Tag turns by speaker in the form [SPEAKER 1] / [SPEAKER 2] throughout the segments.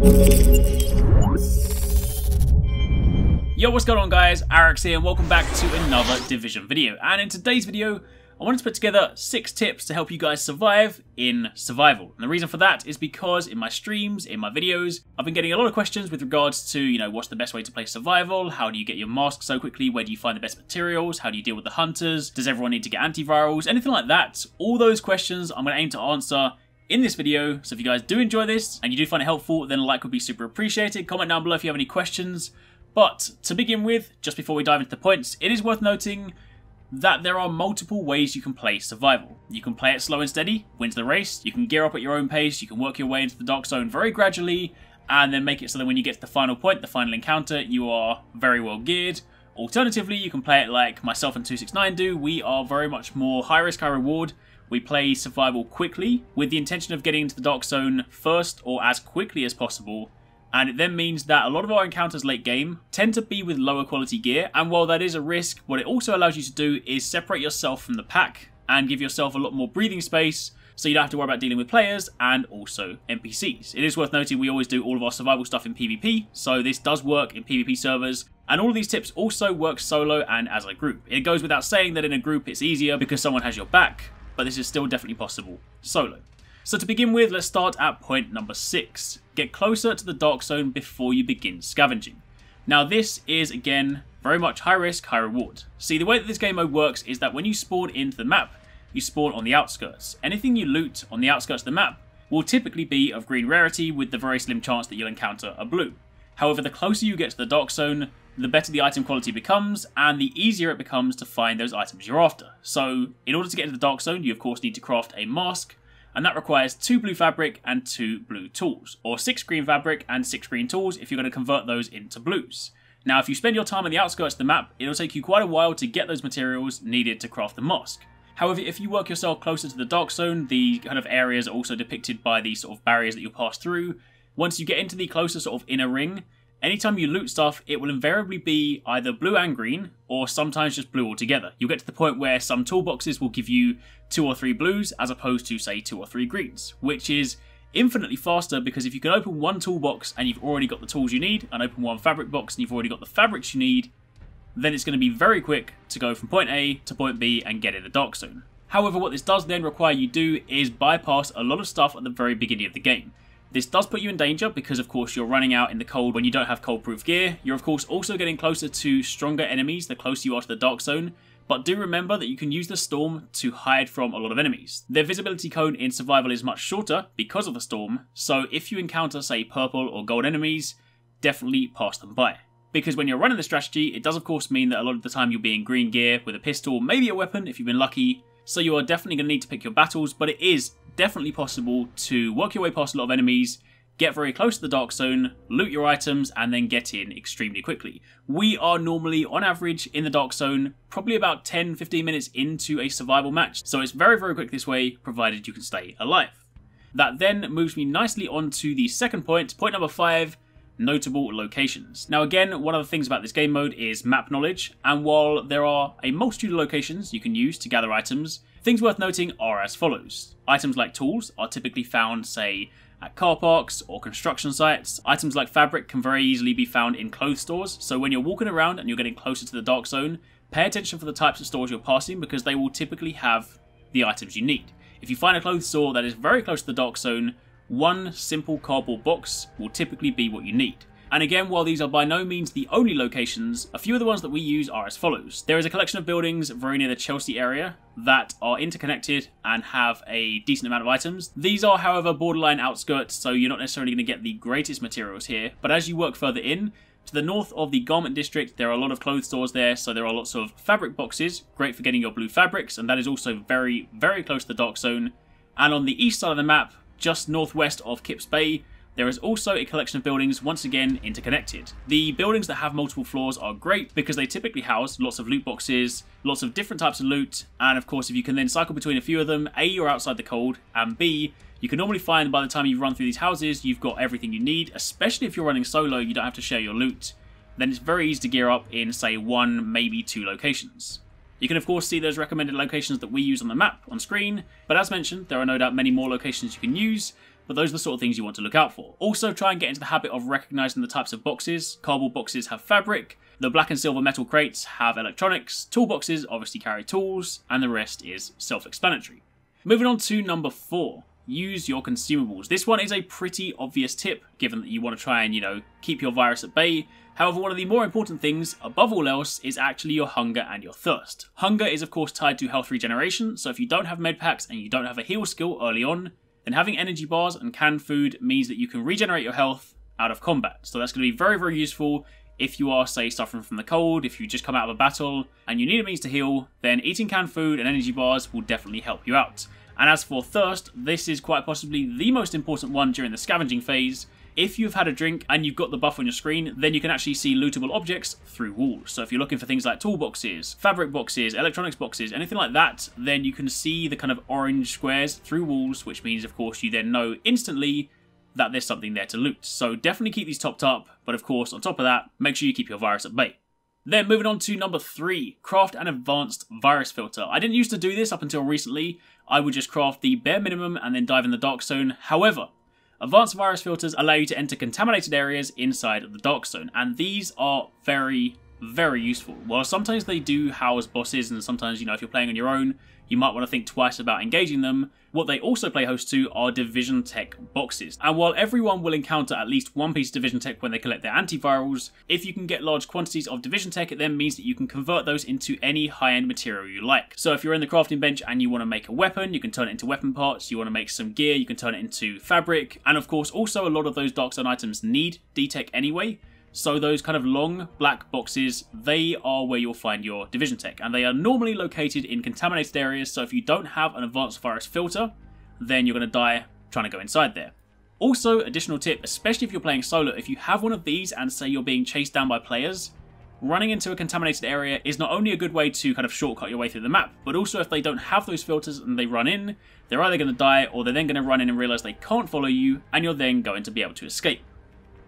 [SPEAKER 1] Yo, what's going on guys? Arekkz here and welcome back to another Division video. And in today's video, I wanted to put together six tips to help you guys survive in survival. And the reason for that is because in my streams, in my videos, I've been getting a lot of questions with regards to, you know, what's the best way to play survival? How do you get your mask so quickly? Where do you find the best materials? How do you deal with the hunters? Does everyone need to get antivirals? Anything like that. All those questions I'm going to aim to answer in this video. So if you guys do enjoy this and you do find it helpful, then a like would be super appreciated. Comment down below if you have any questions. But to begin with, just before we dive into the points, it is worth noting that there are multiple ways you can play survival. You can play it slow and steady, wins the race, you can gear up at your own pace, you can work your way into the dark zone very gradually, and then make it so that when you get to the final point, the final encounter, you are very well geared. Alternatively, you can play it like myself and 269 do, we are very much more high risk, high reward. We play survival quickly, with the intention of getting into the dark zone first or as quickly as possible, and it then means that a lot of our encounters late game tend to be with lower quality gear, and while that is a risk, what it also allows you to do is separate yourself from the pack and give yourself a lot more breathing space so you don't have to worry about dealing with players and also NPCs. It is worth noting we always do all of our survival stuff in PvP, so this does work in PvP servers, and all of these tips also work solo and as a group. It goes without saying that in a group it's easier because someone has your back, but this is still definitely possible solo. So to begin with, let's start at point number 6. Get closer to the Dark Zone before you begin scavenging. Now this is, again, very much high risk, high reward. See, the way that this game mode works is that when you spawn into the map, you spawn on the outskirts. Anything you loot on the outskirts of the map will typically be of green rarity with the very slim chance that you'll encounter a blue. However, the closer you get to the Dark Zone, the better the item quality becomes, and the easier it becomes to find those items you're after. So, in order to get into the Dark Zone, you of course need to craft a mask, and that requires two blue fabric and two blue tools, or six green fabric and six green tools if you're going to convert those into blues. Now, if you spend your time on the outskirts of the map, it'll take you quite a while to get those materials needed to craft the mask. However, if you work yourself closer to the dark zone, the kind of areas are also depicted by the sort of barriers that you'll pass through. Once you get into the closer sort of inner ring, Anytime you loot stuff, it will invariably be either blue and green, or sometimes just blue altogether. You'll get to the point where some toolboxes will give you two or three blues as opposed to, say, two or three greens, which is infinitely faster because if you can open one toolbox and you've already got the tools you need, and open one fabric box and you've already got the fabrics you need, then it's going to be very quick to go from point A to point B and get in the dark zone. However, what this does then require you do is bypass a lot of stuff at the very beginning of the game. This does put you in danger because of course you're running out in the cold when you don't have cold proof gear. You're of course also getting closer to stronger enemies the closer you are to the dark zone, but do remember that you can use the storm to hide from a lot of enemies. Their visibility cone in survival is much shorter because of the storm, so if you encounter say purple or gold enemies, definitely pass them by. Because when you're running the strategy, it does of course mean that a lot of the time you'll be in green gear with a pistol, maybe a weapon if you've been lucky, so you are definitely going to need to pick your battles, but it is definitely possible to work your way past a lot of enemies, get very close to the dark zone, loot your items, and then get in extremely quickly. We are normally, on average, in the dark zone, probably about 10-15 minutes into a survival match, so it's very, very quick this way, provided you can stay alive. That then moves me nicely on to the second point, point number 5, notable locations. Now again, one of the things about this game mode is map knowledge, and while there are a multitude of locations you can use to gather items, things worth noting are as follows. Items like tools are typically found, say, at car parks or construction sites. Items like fabric can very easily be found in clothes stores, so when you're walking around and you're getting closer to the dark zone, pay attention for the types of stores you're passing because they will typically have the items you need. If you find a clothes store that is very close to the dark zone, one simple cardboard box will typically be what you need. And again, while these are by no means the only locations, a few of the ones that we use are as follows. There is a collection of buildings very near the Chelsea area that are interconnected and have a decent amount of items. These are, however, borderline outskirts, so you're not necessarily going to get the greatest materials here, but as you work further in, to the north of the garment district, there are a lot of clothes stores there, so there are lots of fabric boxes, great for getting your blue fabrics, and that is also very, very close to the dark zone. And on the east side of the map, just northwest of Kips Bay, there is also a collection of buildings, once again, interconnected. The buildings that have multiple floors are great because they typically house lots of loot boxes, lots of different types of loot, and of course if you can then cycle between a few of them, A, you're outside the cold, and B, you can normally find by the time you run through these houses, you've got everything you need, especially if you're running solo, you don't have to share your loot. Then it's very easy to gear up in, say, one, maybe two locations. You can of course see those recommended locations that we use on the map on screen, but as mentioned, there are no doubt many more locations you can use, but those are the sort of things you want to look out for. Also, try and get into the habit of recognizing the types of boxes. Cardboard boxes have fabric, the black and silver metal crates have electronics, toolboxes obviously carry tools, and the rest is self-explanatory. Moving on to number four, use your consumables. This one is a pretty obvious tip, given that you want to try and, you know, keep your virus at bay. However, one of the more important things, above all else, is actually your hunger and your thirst. Hunger is of course tied to health regeneration, so if you don't have med packs and you don't have a heal skill early on, then having energy bars and canned food means that you can regenerate your health out of combat. So that's going to be very, very useful if you are, say, suffering from the cold, if you just come out of a battle and you need a means to heal, then eating canned food and energy bars will definitely help you out. And as for thirst, this is quite possibly the most important one during the scavenging phase. If you've had a drink and you've got the buff on your screen, then you can actually see lootable objects through walls. So if you're looking for things like toolboxes, fabric boxes, electronics boxes, anything like that, then you can see the kind of orange squares through walls, which means, of course, you then know instantly that there's something there to loot. So definitely keep these topped up, but of course, on top of that, make sure you keep your virus at bay. Then moving on to number three, craft an advanced virus filter. I didn't used to do this up until recently. I would just craft the bare minimum and then dive in the dark zone. However, advanced virus filters allow you to enter contaminated areas inside the dark zone, and these are very, very useful. While sometimes they do house bosses, and sometimes, you know, if you're playing on your own, you might want to think twice about engaging them. What they also play host to are Division Tech boxes. And while everyone will encounter at least one piece of Division Tech when they collect their antivirals, if you can get large quantities of Division Tech, it then means that you can convert those into any high-end material you like. So if you're in the crafting bench and you want to make a weapon, you can turn it into weapon parts, you want to make some gear, you can turn it into fabric, and of course also a lot of those Dark Zone items need D-Tech anyway, so those kind of long black boxes, they are where you'll find your division tech, and they are normally located in contaminated areas, so if you don't have an advanced virus filter, then you're going to die trying to go inside there. Also, additional tip, especially if you're playing solo, if you have one of these and say you're being chased down by players, running into a contaminated area is not only a good way to kind of shortcut your way through the map, but also if they don't have those filters and they run in, they're either going to die or they're then going to run in and realize they can't follow you, and you're then going to be able to escape.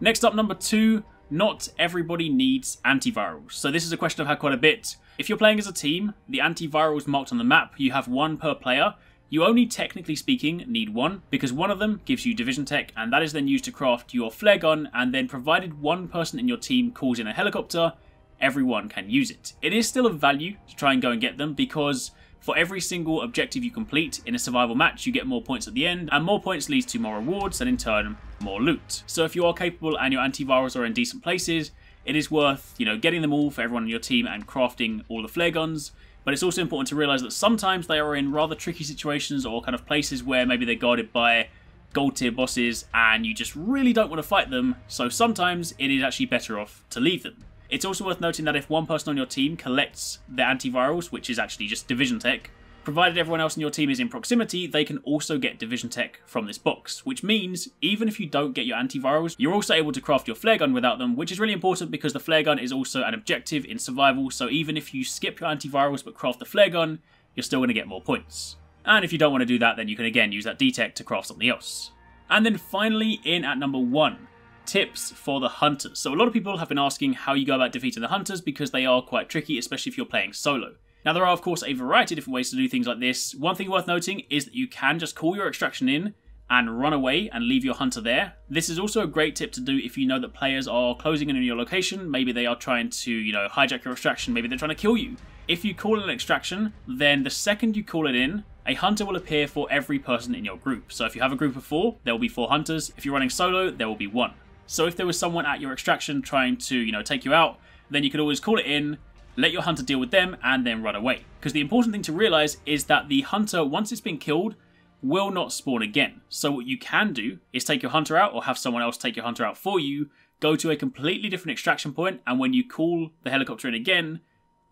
[SPEAKER 1] Next up, number two, not everybody needs antivirals. So this is a question I've had quite a bit. If you're playing as a team, the antivirals marked on the map, you have one per player. You only, technically speaking, need one, because one of them gives you Division Tech, and that is then used to craft your flare gun, and then provided one person in your team calls in a helicopter, everyone can use it. It is still of value to try and go and get them, because for every single objective you complete in a survival match, you get more points at the end, and more points leads to more rewards, and in turn, more loot. So if you are capable and your antivirals are in decent places, it is worth, you know, getting them all for everyone in your team and crafting all the flare guns. But it's also important to realize that sometimes they are in rather tricky situations or kind of places where maybe they're guarded by gold tier bosses and you just really don't want to fight them, so sometimes it is actually better off to leave them. It's also worth noting that if one person on your team collects the antivirals, which is actually just Division Tech, provided everyone else in your team is in proximity, they can also get Division Tech from this box, which means even if you don't get your antivirals, you're also able to craft your flare gun without them, which is really important because the flare gun is also an objective in survival, so even if you skip your antivirals but craft the flare gun, you're still going to get more points. And if you don't want to do that, then you can again use that D-Tech to craft something else. And then finally, in at number one, tips for the hunters. So a lot of people have been asking how you go about defeating the hunters because they are quite tricky, especially if you're playing solo. Now there are of course a variety of different ways to do things like this. One thing worth noting is that you can just call your extraction in and run away and leave your hunter there. This is also a great tip to do if you know that players are closing in on your location. Maybe they are trying to, you know, hijack your extraction. Maybe they're trying to kill you. If you call an extraction, then the second you call it in, a hunter will appear for every person in your group. So if you have a group of four, there will be four hunters. If you're running solo, there will be one. So if there was someone at your extraction trying to, you know, take you out, then you could always call it in, let your hunter deal with them, and then run away. Because the important thing to realize is that the hunter, once it's been killed, will not spawn again. So what you can do is take your hunter out or have someone else take your hunter out for you, go to a completely different extraction point, and when you call the helicopter in again,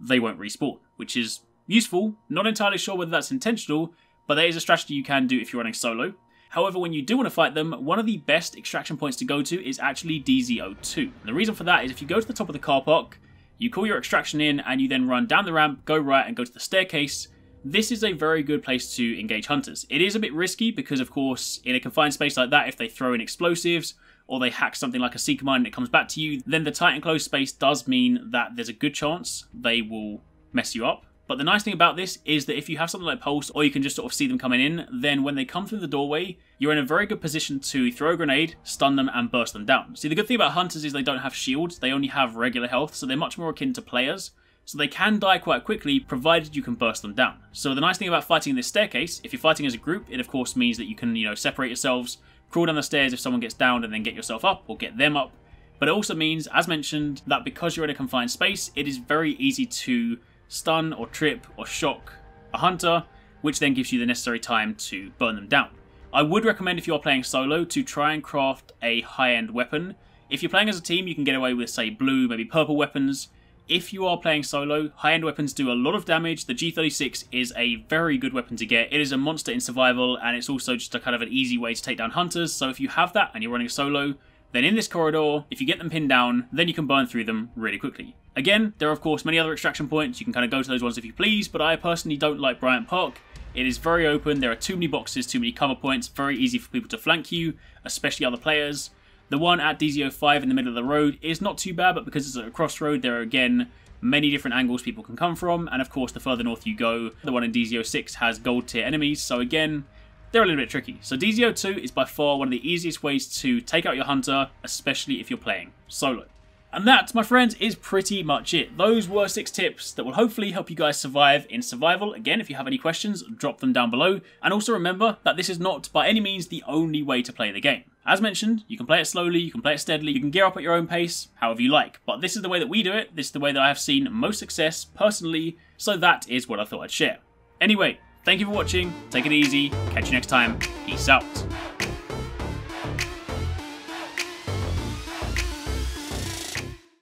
[SPEAKER 1] they won't respawn, which is useful. Not entirely sure whether that's intentional, but that is a strategy you can do if you're running solo. However, when you do want to fight them, one of the best extraction points to go to is actually DZ02. And the reason for that is if you go to the top of the car park, you call your extraction in, and you then run down the ramp, go right, and go to the staircase, this is a very good place to engage hunters. It is a bit risky because, of course, in a confined space like that, if they throw in explosives or they hack something like a seeker mine and it comes back to you, then the tight and closed space does mean that there's a good chance they will mess you up. But the nice thing about this is that if you have something like Pulse, or you can just sort of see them coming in, then when they come through the doorway, you're in a very good position to throw a grenade, stun them, and burst them down. See, the good thing about Hunters is they don't have shields, they only have regular health, so they're much more akin to players. So they can die quite quickly, provided you can burst them down. So the nice thing about fighting this staircase, if you're fighting as a group, it of course means that you can, you know, separate yourselves, crawl down the stairs if someone gets down, and then get yourself up, or get them up. But it also means, as mentioned, that because you're in a confined space, it is very easy to stun or trip or shock a hunter, which then gives you the necessary time to burn them down. I would recommend if you're playing solo to try and craft a high-end weapon. If you're playing as a team, you can get away with, say, blue, maybe purple weapons. If you are playing solo, high-end weapons do a lot of damage. The G36 is a very good weapon to get. It is a monster in survival, and it's also just a kind of an easy way to take down hunters. So if you have that and you're running solo, then in this corridor, if you get them pinned down, then you can burn through them really quickly. Again, there are of course many other extraction points, you can kind of go to those ones if you please, but I personally don't like Bryant Park. It is very open, there are too many boxes, too many cover points, very easy for people to flank you, especially other players. The one at DZ05 in the middle of the road is not too bad, but because it's at a crossroad, there are again many different angles people can come from, and of course the further north you go, the one in DZ06 has gold tier enemies, so again, they're a little bit tricky. So DZ02 is by far one of the easiest ways to take out your hunter, especially if you're playing solo. And that, my friends, is pretty much it. Those were six tips that will hopefully help you guys survive in survival. Again, if you have any questions, drop them down below. And also remember that this is not by any means the only way to play the game. As mentioned, you can play it slowly, you can play it steadily, you can gear up at your own pace, however you like. But this is the way that we do it, this is the way that I have seen most success personally, so that is what I thought I'd share. Anyway, Thank you for watching, take it easy, catch you next time, peace out.